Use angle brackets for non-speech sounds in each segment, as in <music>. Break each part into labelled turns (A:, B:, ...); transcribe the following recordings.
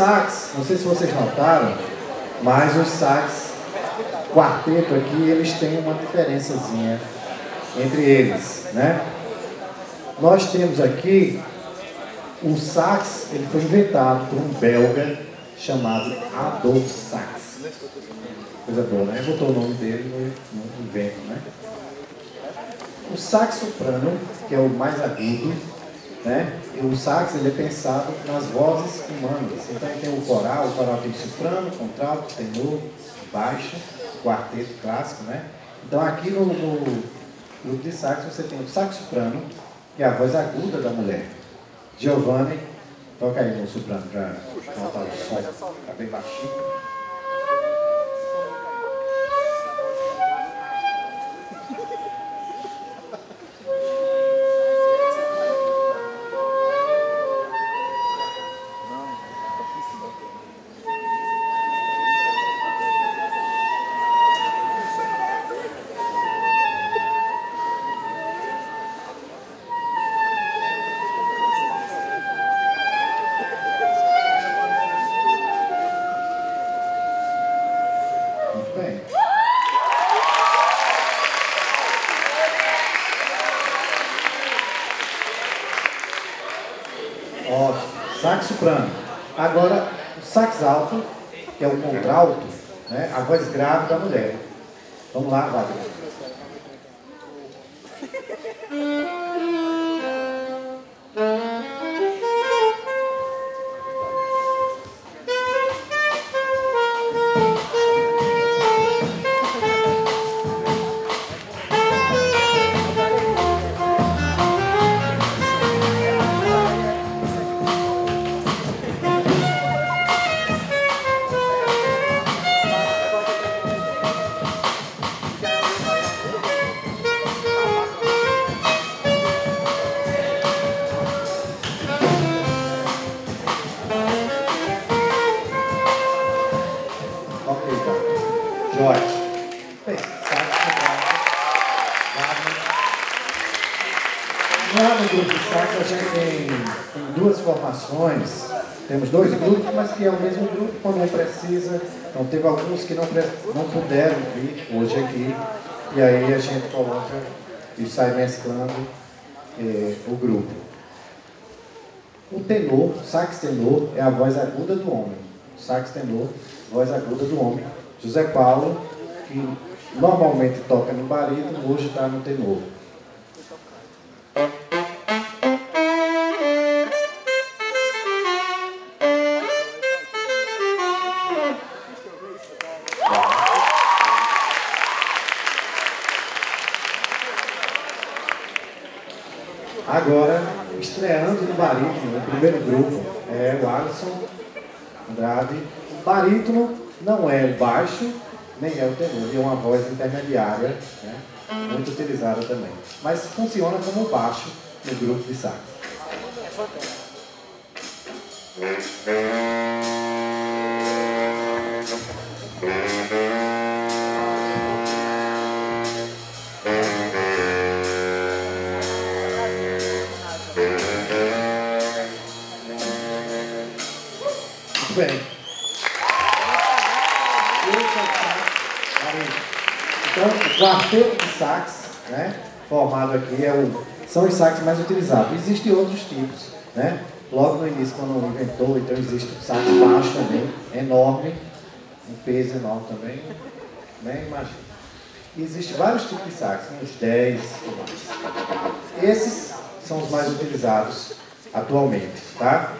A: sax, não sei se vocês notaram, mas os sax quarteto aqui, eles têm uma diferençazinha entre eles, né? Nós temos aqui o sax, ele foi inventado por um belga chamado Adolf Sax. Coisa boa, né? Botou o nome dele no, invento, né? O sax soprano, que é o mais agudo, né? O sax ele é pensado nas vozes humanas. Então tem o coral, o coral tem soprano, contralto, tenor, baixo, quarteto clássico, né? Então aqui no, no grupo de sax você tem o sax soprano, que é a voz aguda da mulher. Giovanni, toca aí no soprano para botar o som, tá bem baixinho. O sax alto, que é o contralto, né, a voz grave da mulher. Vamos lá, Wagner. <laughs> que é o mesmo grupo quando precisa. Então teve alguns que não, não puderam vir hoje aqui. E aí a gente coloca e sai mesclando eh, o grupo. O tenor, sax tenor, é a voz aguda do homem. Sax tenor, voz aguda do homem. José Paulo, que normalmente toca no barítono, hoje está no tenor. Barítono, o primeiro grupo é o Alisson Andrade. O barítono não é o baixo, nem é o tenor, é uma voz intermediária, né? muito utilizada também. Mas funciona como baixo no grupo de sax. Aqui, é o, são os sax mais utilizados. Existem outros tipos. Né? Logo no início, quando inventou, então existe o sax baixo também, enorme, um peso enorme também, né? imagina. Existem vários tipos de sax, uns 10 ou mais. Esses são os mais utilizados atualmente, tá?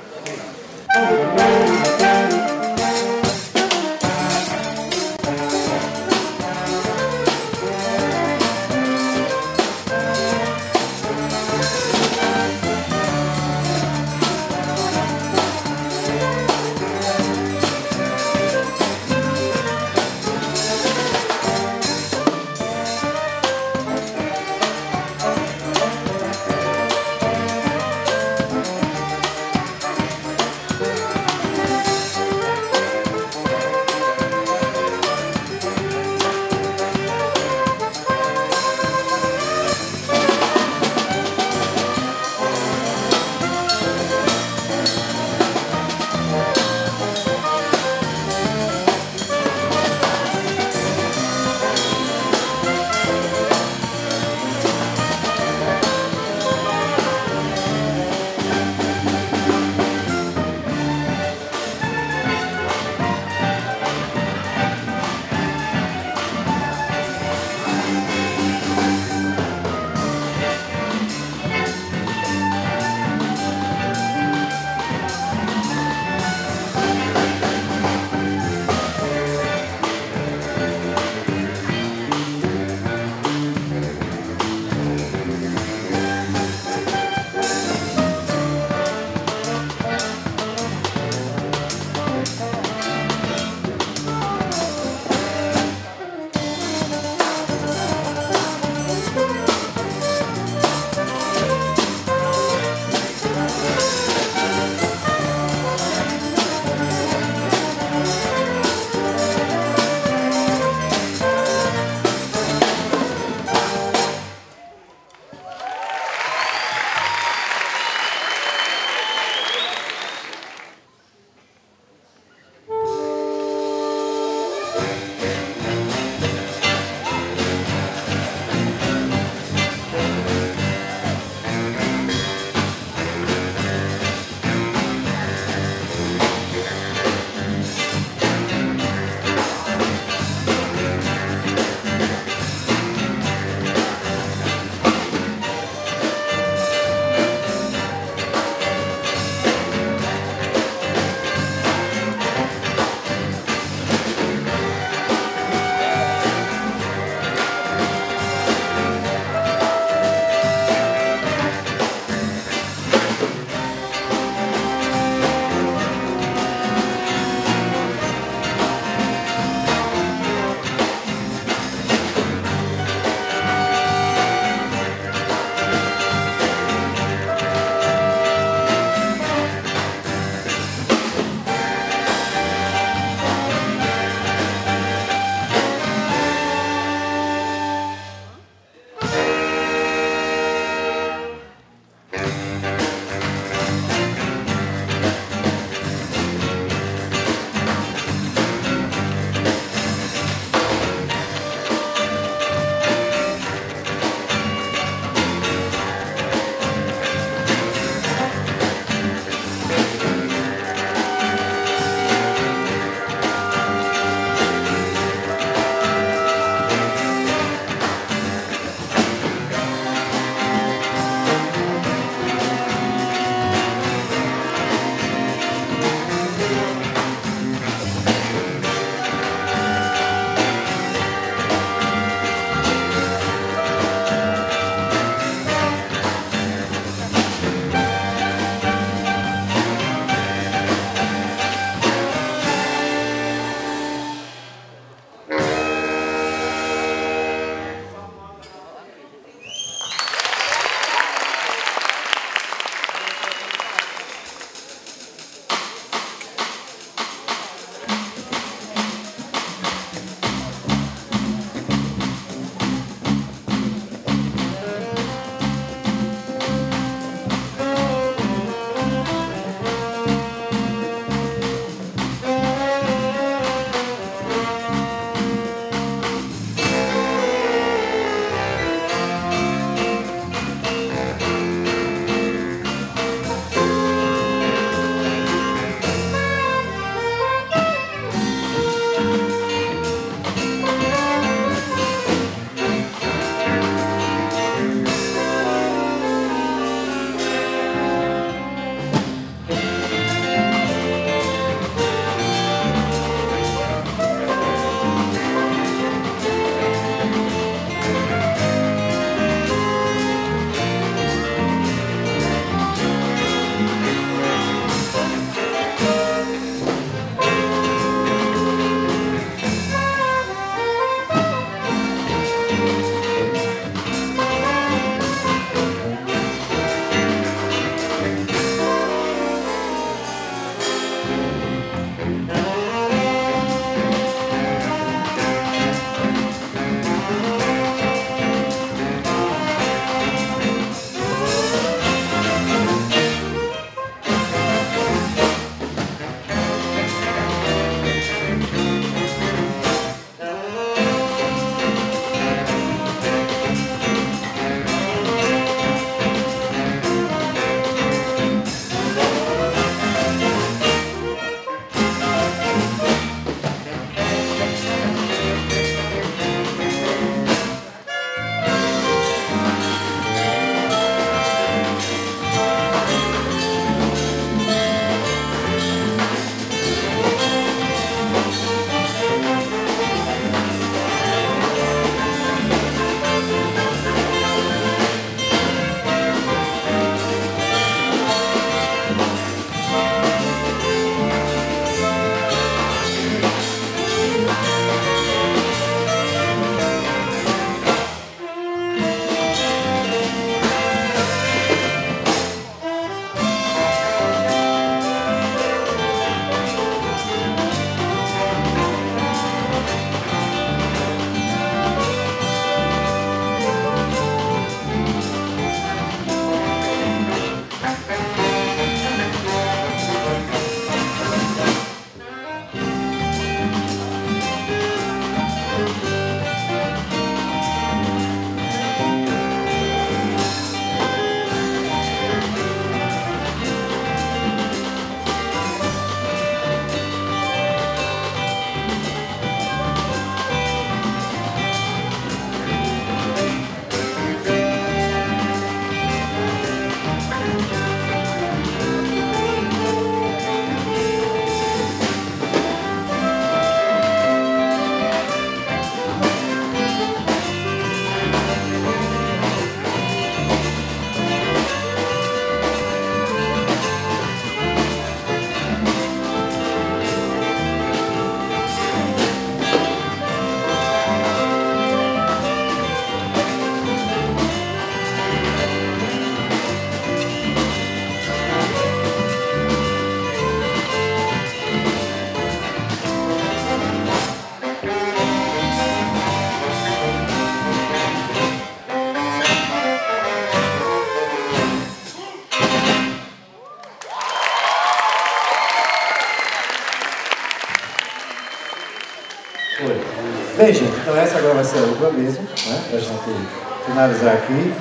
A: Essa agora vai ser a última mesmo, né? Para a gente finalizar aqui.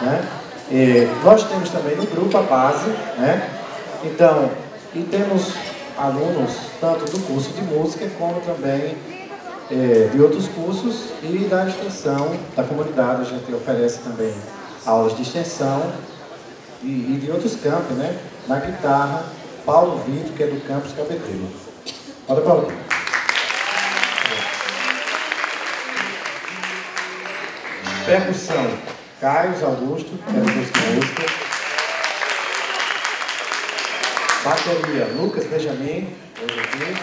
A: Né? E nós temos também no grupo a base, né? Então, e temos alunos tanto do curso de música como também é, de outros cursos e da extensão da comunidade. A gente oferece também aulas de extensão e, e de outros campos, né? Na guitarra, Paulo Vitor, que é do campus Cabedelo. Olha, Paulo. Percussão, Caio Augusto, de música. Bateria, Lucas Benjamin, hoje aqui.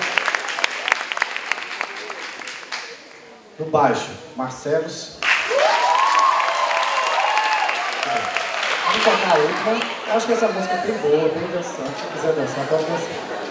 A: No baixo, Marcelos. Vamos tocar a última. Acho que essa música é bem boa, bem dançante. Se quiser dançar, pode dançar.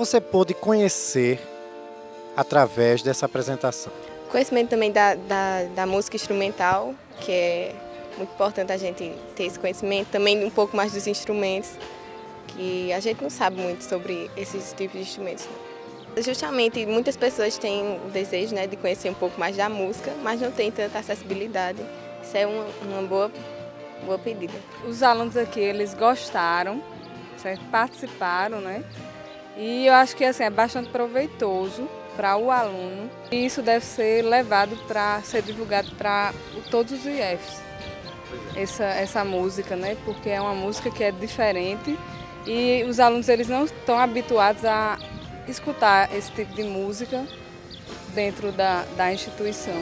A: Você pôde conhecer através dessa apresentação?
B: Conhecimento também da, da, da, música instrumental, que é muito importante a gente ter esse conhecimento, também um pouco mais dos instrumentos, que a gente não sabe muito sobre esses tipos de instrumentos. Né? Justamente, muitas pessoas têm o desejo né, de conhecer um pouco mais da música, mas não tem tanta acessibilidade. Isso é uma, uma boa boa pedida.
C: Os alunos aqui, eles gostaram, certo? participaram, né? E eu acho que assim, é bastante proveitoso para o aluno e isso deve ser levado para ser divulgado para todos os IFs. Essa, essa música, né? Porque é uma música que é diferente e os alunos eles não estão habituados a escutar esse tipo de música dentro da, da instituição.